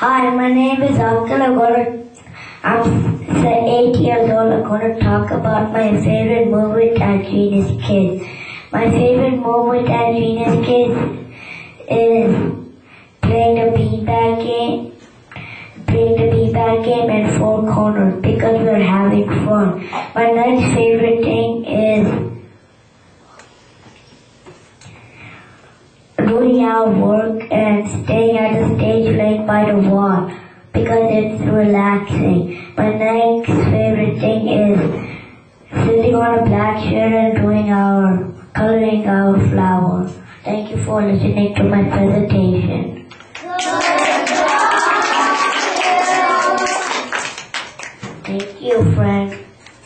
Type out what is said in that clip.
Hi, my name is Akhil. I'm gonna, I'm eight years old. I'm gonna talk about my favorite movie at Genius Kids. My favorite movie at Genius Kids is playing the beanbag game, playing the beanbag game and four corners because we're having fun. My next favorite thing is doing our work and at the wall because it's relaxing. My next favorite thing is sitting on a black chair and doing our coloring our flowers. Thank you for listening to my presentation. Thank you, Frank.